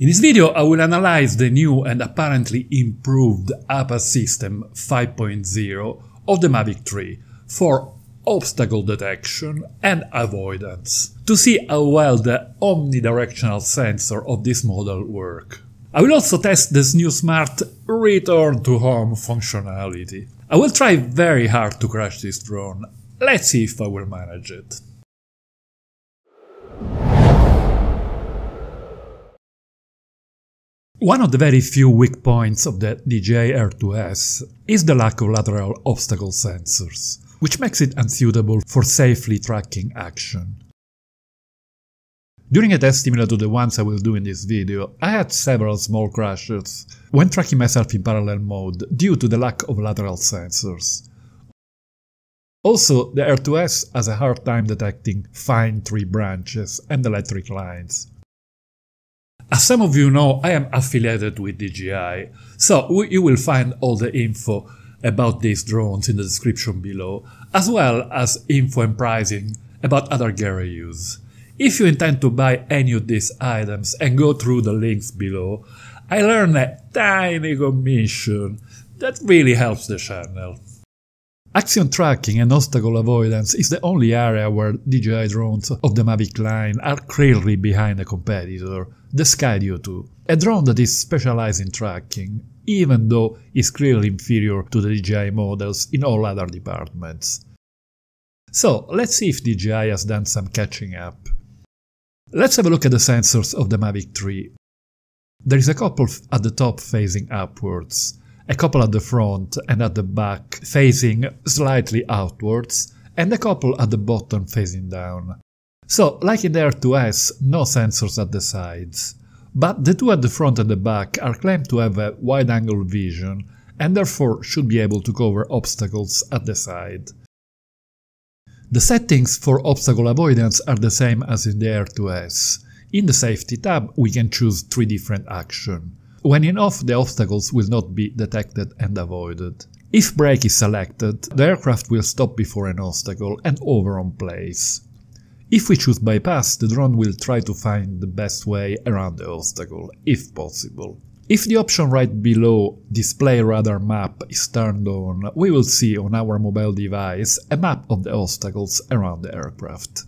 In this video I will analyze the new and apparently improved APAS system 5.0 of the Mavic 3 for obstacle detection and avoidance to see how well the omnidirectional sensor of this model work. I will also test this new smart return to home functionality. I will try very hard to crash this drone. Let's see if I will manage it. One of the very few weak points of the DJI Air 2S is the lack of lateral obstacle sensors, which makes it unsuitable for safely tracking action. During a test similar to the ones I will do in this video, I had several small crashes when tracking myself in parallel mode due to the lack of lateral sensors. Also, the Air 2S has a hard time detecting fine tree branches and electric lines. As some of you know, I am affiliated with DJI, so you will find all the info about these drones in the description below, as well as info and pricing about other gear I use. If you intend to buy any of these items and go through the links below, I learned a tiny commission that really helps the channel. Action tracking and obstacle avoidance is the only area where DJI drones of the Mavic line are clearly behind a competitor, the Skydio 2, a drone that is specialized in tracking, even though it's clearly inferior to the DJI models in all other departments. So let's see if DJI has done some catching up. Let's have a look at the sensors of the Mavic 3. There is a couple at the top facing upwards, a couple at the front and at the back facing slightly outwards, and a couple at the bottom facing down. So, like in the Air 2S, no sensors at the sides. But the two at the front and the back are claimed to have a wide-angle vision and therefore should be able to cover obstacles at the side. The settings for obstacle avoidance are the same as in the Air 2S. In the Safety tab we can choose three different actions. When off, the obstacles will not be detected and avoided. If brake is selected, the aircraft will stop before an obstacle and over on place. If we choose bypass, the drone will try to find the best way around the obstacle, if possible. If the option right below Display Radar Map is turned on, we will see on our mobile device a map of the obstacles around the aircraft.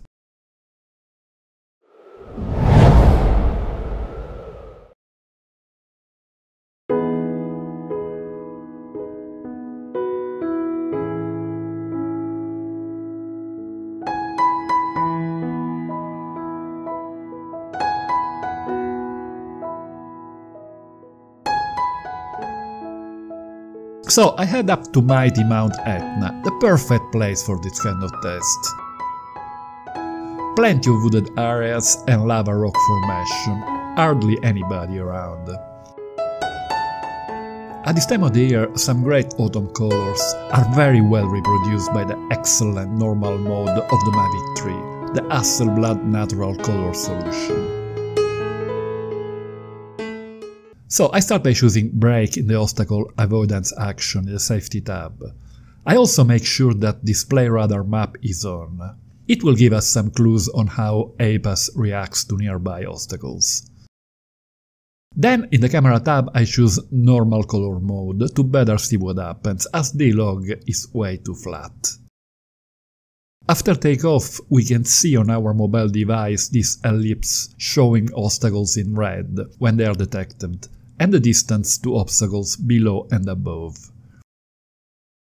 So I head up to mighty Mount Etna, the perfect place for this kind of test. Plenty of wooded areas and lava rock formation, hardly anybody around. At this time of the year, some great autumn colors are very well reproduced by the excellent normal mode of the Mavic 3, the Hasselblad Natural Color Solution. So I start by choosing brake in the obstacle avoidance action in the safety tab. I also make sure that display radar map is on. It will give us some clues on how APAS reacts to nearby obstacles. Then in the camera tab I choose normal color mode to better see what happens as the log is way too flat. After takeoff, we can see on our mobile device this ellipse showing obstacles in red when they are detected, and the distance to obstacles below and above.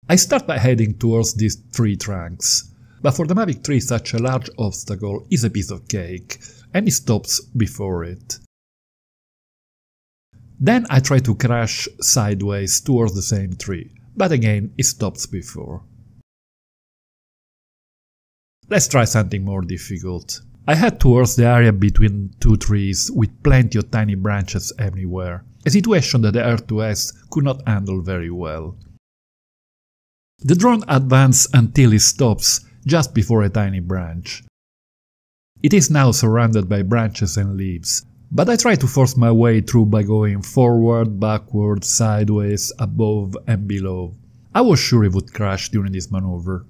I start by heading towards these three trunks, but for the Mavic 3 such a large obstacle is a piece of cake, and it stops before it. Then I try to crash sideways towards the same tree, but again it stops before. Let's try something more difficult. I head towards the area between two trees with plenty of tiny branches everywhere, a situation that the Air 2S could not handle very well. The drone advances until it stops just before a tiny branch. It is now surrounded by branches and leaves, but I try to force my way through by going forward, backward, sideways, above and below. I was sure it would crash during this maneuver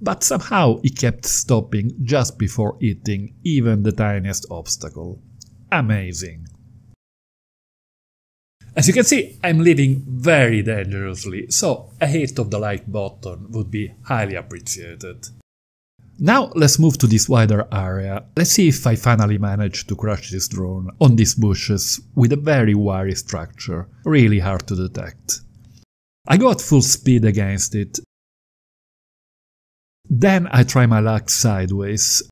but somehow it kept stopping just before hitting even the tiniest obstacle. amazing. As you can see, I'm living very dangerously, so a hit of the like button would be highly appreciated. Now let's move to this wider area. Let's see if I finally manage to crush this drone on these bushes with a very wiry structure, really hard to detect. I go at full speed against it. Then I try my luck sideways.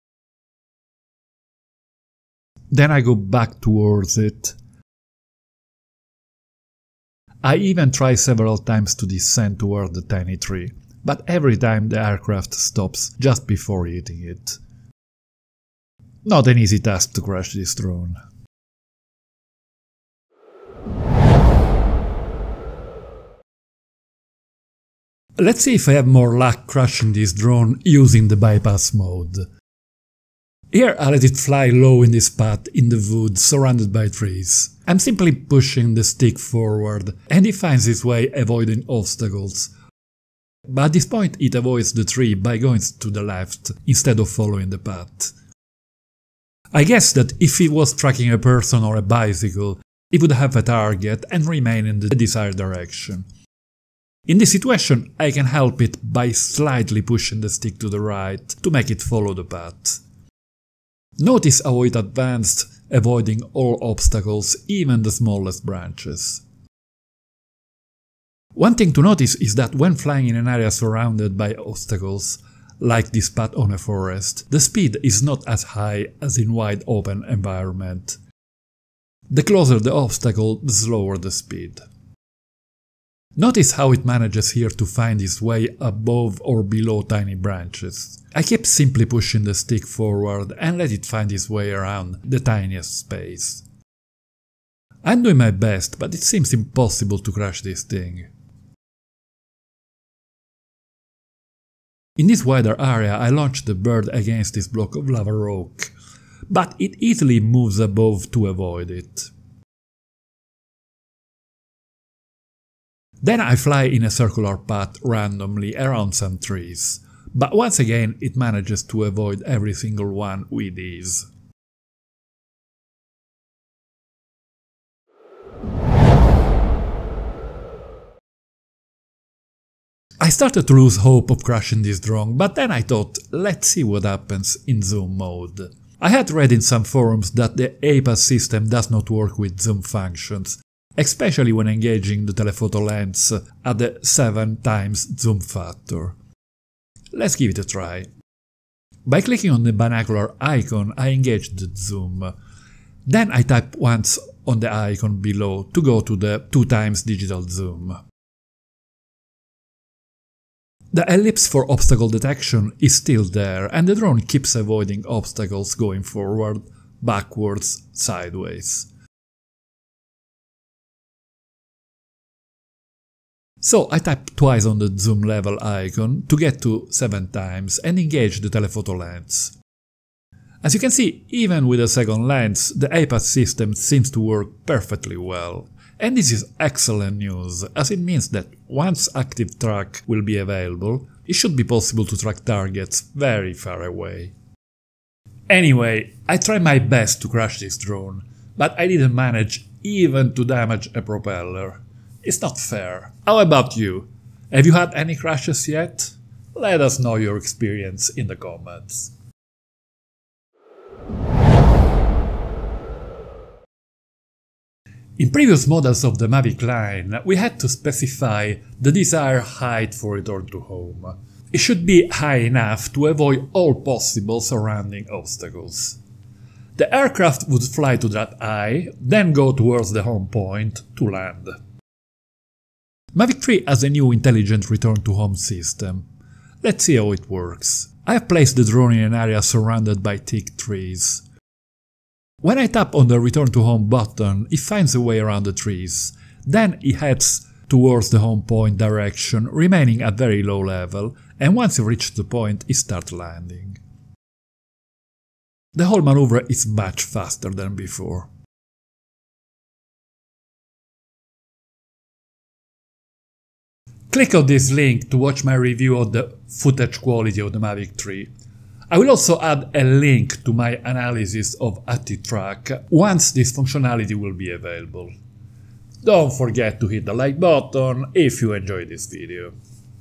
Then I go back towards it. I even try several times to descend toward the tiny tree, but every time the aircraft stops just before hitting it. Not an easy task to crash this drone. Let's see if I have more luck crashing this drone using the bypass mode. Here I let it fly low in this path in the wood surrounded by trees. I'm simply pushing the stick forward and it finds its way avoiding obstacles. But at this point it avoids the tree by going to the left instead of following the path. I guess that if it was tracking a person or a bicycle, it would have a target and remain in the desired direction. In this situation, I can help it by slightly pushing the stick to the right to make it follow the path. Notice how it advanced, avoiding all obstacles, even the smallest branches. One thing to notice is that when flying in an area surrounded by obstacles, like this path on a forest, the speed is not as high as in wide open environment. The closer the obstacle, the slower the speed. Notice how it manages here to find its way above or below tiny branches. I keep simply pushing the stick forward and let it find its way around the tiniest space. I'm doing my best, but it seems impossible to crush this thing. In this wider area I launch the bird against this block of lava rock, but it easily moves above to avoid it. Then I fly in a circular path randomly around some trees, but once again it manages to avoid every single one with ease. I started to lose hope of crashing this drone, but then I thought, let's see what happens in zoom mode. I had read in some forums that the APAS system does not work with zoom functions, especially when engaging the telephoto lens at the 7 times zoom factor. Let's give it a try. By clicking on the binocular icon, I engage the zoom. Then I type once on the icon below to go to the 2 times digital zoom. The ellipse for obstacle detection is still there and the drone keeps avoiding obstacles going forward, backwards, sideways. So I tap twice on the zoom level icon to get to 7 times and engage the telephoto lens. As you can see, even with a second lens, the APAS system seems to work perfectly well. And this is excellent news, as it means that once active track will be available, it should be possible to track targets very far away. Anyway, I tried my best to crash this drone, but I didn't manage even to damage a propeller. It's not fair. How about you? Have you had any crashes yet? Let us know your experience in the comments. In previous models of the Mavic line, we had to specify the desired height for return to home. It should be high enough to avoid all possible surrounding obstacles. The aircraft would fly to that eye, then go towards the home point to land. Mavic 3 has a new intelligent return to home system. Let's see how it works. I have placed the drone in an area surrounded by thick trees. When I tap on the return to home button, it finds a way around the trees. Then it heads towards the home point direction, remaining at very low level, and once it reaches the point, it starts landing. The whole maneuver is much faster than before. Click on this link to watch my review of the footage quality of the Mavic 3. I will also add a link to my analysis of ActiveTrack once this functionality will be available. Don't forget to hit the like button if you enjoyed this video.